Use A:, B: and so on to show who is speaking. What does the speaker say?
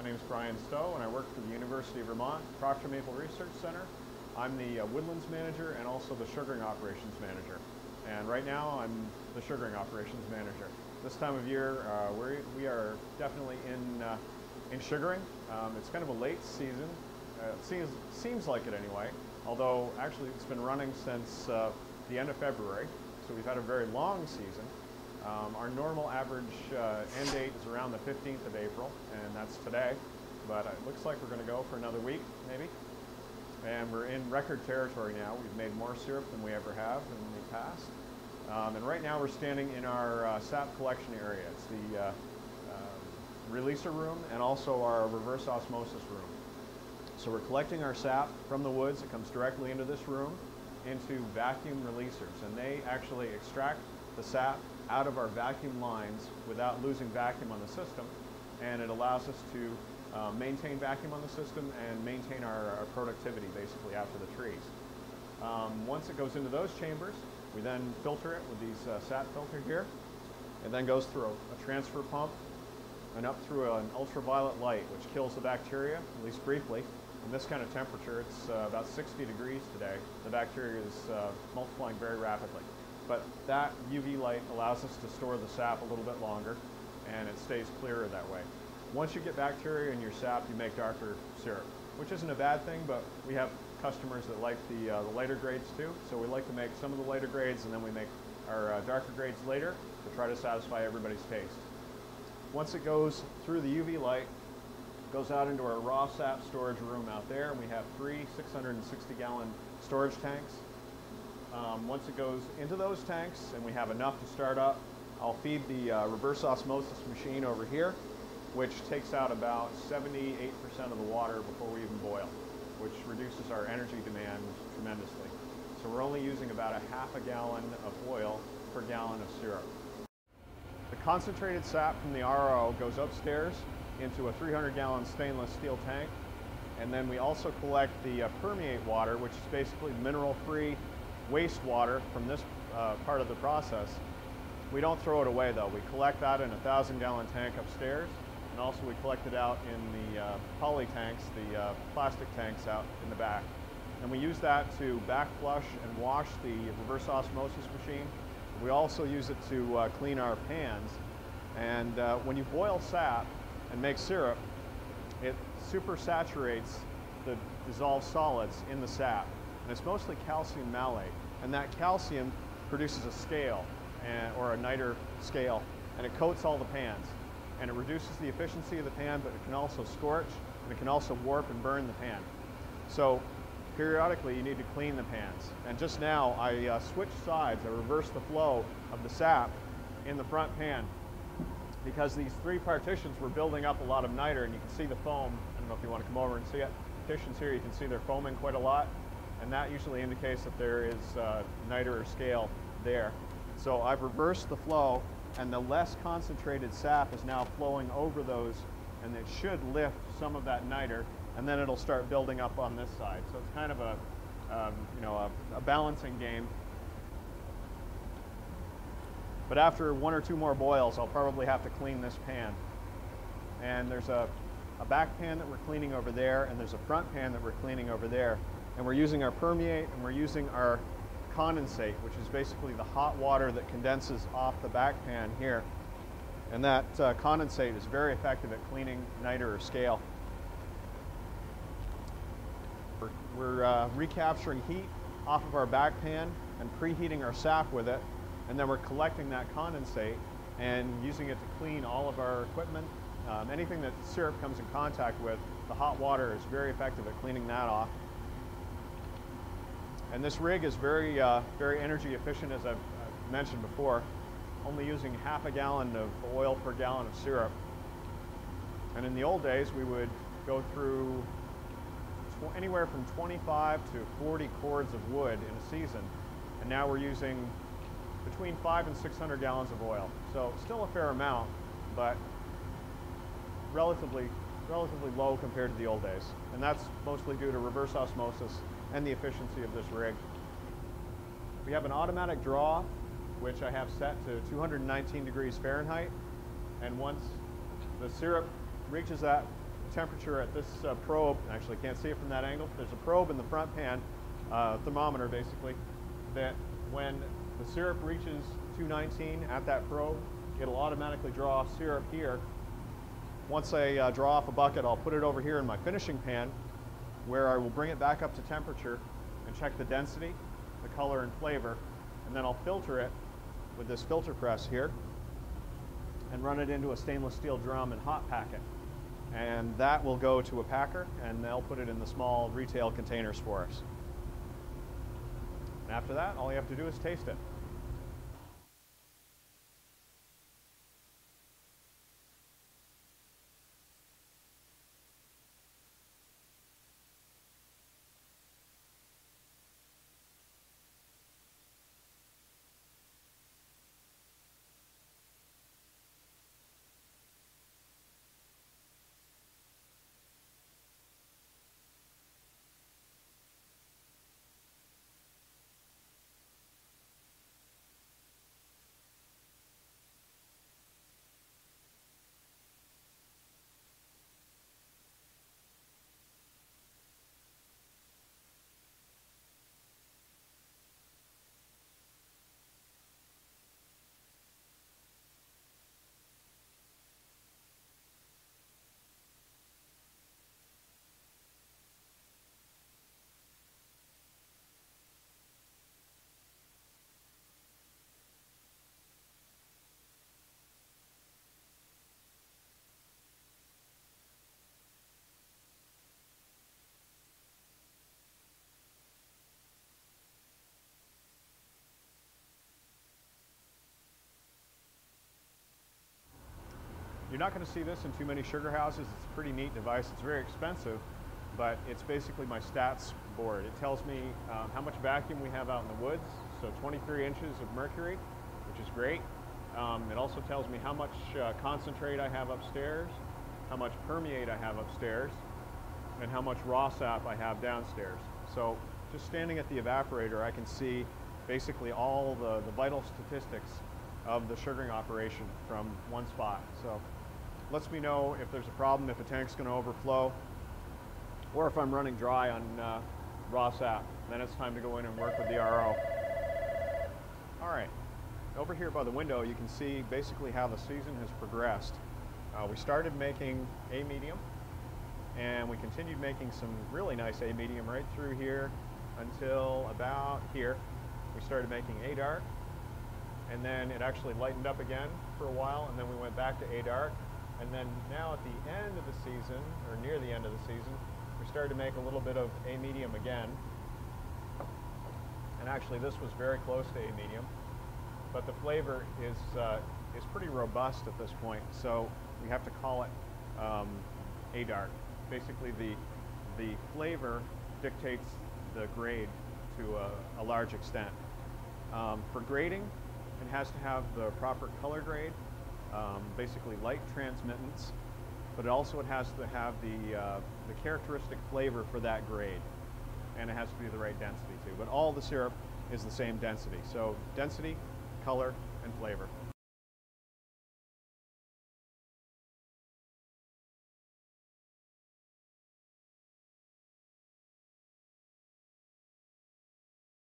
A: My name is Brian Stowe and I work for the University of Vermont Proctor Maple Research Center. I'm the uh, woodlands manager and also the sugaring operations manager. And right now I'm the sugaring operations manager. This time of year uh, we're, we are definitely in, uh, in sugaring. Um, it's kind of a late season. Uh, it seems, seems like it anyway, although actually it's been running since uh, the end of February. So we've had a very long season. Um, our normal average uh, end date is around the 15th of April, and that's today. But it looks like we're going to go for another week, maybe. And we're in record territory now. We've made more syrup than we ever have in the past. Um, and right now we're standing in our uh, sap collection area. It's the uh, uh, releaser room and also our reverse osmosis room. So we're collecting our sap from the woods. It comes directly into this room into vacuum releasers. And they actually extract the sap out of our vacuum lines without losing vacuum on the system. And it allows us to uh, maintain vacuum on the system and maintain our, our productivity basically after the trees. Um, once it goes into those chambers, we then filter it with these uh, sap filter here. It then goes through a, a transfer pump and up through an ultraviolet light, which kills the bacteria, at least briefly. In this kind of temperature, it's uh, about 60 degrees today. The bacteria is uh, multiplying very rapidly. But that UV light allows us to store the sap a little bit longer and it stays clearer that way. Once you get bacteria in your sap, you make darker syrup, which isn't a bad thing, but we have customers that like the, uh, the lighter grades too. So we like to make some of the lighter grades and then we make our uh, darker grades later to try to satisfy everybody's taste. Once it goes through the UV light, goes out into our raw sap storage room out there, and we have three 660 gallon storage tanks um, once it goes into those tanks and we have enough to start up, I'll feed the uh, reverse osmosis machine over here, which takes out about 78% of the water before we even boil, which reduces our energy demand tremendously. So we're only using about a half a gallon of oil per gallon of syrup. The concentrated sap from the RO goes upstairs into a 300 gallon stainless steel tank. And then we also collect the uh, permeate water, which is basically mineral free wastewater from this uh, part of the process. We don't throw it away though. We collect that in a thousand gallon tank upstairs and also we collect it out in the uh, poly tanks, the uh, plastic tanks out in the back. And we use that to back flush and wash the reverse osmosis machine. We also use it to uh, clean our pans. And uh, when you boil sap and make syrup, it super saturates the dissolved solids in the sap and it's mostly calcium malate. And that calcium produces a scale and, or a niter scale, and it coats all the pans. And it reduces the efficiency of the pan, but it can also scorch, and it can also warp and burn the pan. So periodically you need to clean the pans. And just now I uh, switched sides, I reversed the flow of the sap in the front pan because these three partitions were building up a lot of niter and you can see the foam. I don't know if you want to come over and see it. Partitions here, you can see they're foaming quite a lot and that usually indicates that there is uh, niter or scale there. So I've reversed the flow and the less concentrated sap is now flowing over those and it should lift some of that niter and then it'll start building up on this side. So it's kind of a, um, you know, a, a balancing game. But after one or two more boils, I'll probably have to clean this pan. And there's a, a back pan that we're cleaning over there, and there's a front pan that we're cleaning over there and we're using our permeate and we're using our condensate, which is basically the hot water that condenses off the back pan here. And that uh, condensate is very effective at cleaning niter or scale. We're, we're uh, recapturing heat off of our back pan and preheating our sap with it. And then we're collecting that condensate and using it to clean all of our equipment. Um, anything that syrup comes in contact with, the hot water is very effective at cleaning that off. And this rig is very, uh, very energy efficient, as I've mentioned before, only using half a gallon of oil per gallon of syrup. And in the old days, we would go through anywhere from 25 to 40 cords of wood in a season. And now we're using between five and 600 gallons of oil. So still a fair amount, but relatively, relatively low compared to the old days. And that's mostly due to reverse osmosis and the efficiency of this rig. We have an automatic draw, which I have set to 219 degrees Fahrenheit. And once the syrup reaches that temperature at this uh, probe. Actually, can't see it from that angle. There's a probe in the front pan, uh, thermometer basically, that when the syrup reaches 219 at that probe, it'll automatically draw syrup here. Once I uh, draw off a bucket, I'll put it over here in my finishing pan, where I will bring it back up to temperature and check the density, the color and flavor, and then I'll filter it with this filter press here and run it into a stainless steel drum and hot pack it. And that will go to a packer and they'll put it in the small retail containers for us. And after that, all you have to do is taste it. Not going to see this in too many sugar houses. It's a pretty neat device. It's very expensive, but it's basically my stats board. It tells me um, how much vacuum we have out in the woods, so 23 inches of mercury, which is great. Um, it also tells me how much uh, concentrate I have upstairs, how much permeate I have upstairs, and how much raw sap I have downstairs. So just standing at the evaporator, I can see basically all the, the vital statistics of the sugaring operation from one spot. So lets me know if there's a problem, if a tank's going to overflow, or if I'm running dry on uh, raw sap. Then it's time to go in and work with the RO. All right, over here by the window, you can see basically how the season has progressed. Uh, we started making A medium, and we continued making some really nice A medium right through here until about here. We started making A dark, and then it actually lightened up again for a while, and then we went back to A dark, and then now at the end of the season, or near the end of the season, we started to make a little bit of A medium again. And actually this was very close to A medium, but the flavor is, uh, is pretty robust at this point, so we have to call it um, A dark. Basically the, the flavor dictates the grade to a, a large extent. Um, for grading, it has to have the proper color grade um, basically light transmittance, but it also it has to have the, uh, the characteristic flavor for that grade. And it has to be the right density too. But all the syrup is the same density. So density, color, and flavor.